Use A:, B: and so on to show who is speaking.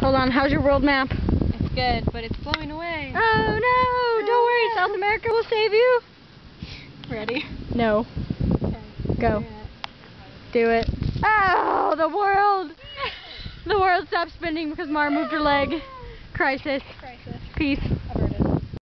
A: Hold on, how's your world map?
B: It's good, but it's blowing away.
A: Oh no! Don't worry, ah. South America will save you.
B: Ready?
A: No.
B: Okay.
A: Go. Do it. Oh, the world! The world stopped spinning because Mara moved her leg. Crisis.
B: Crisis.
A: Peace.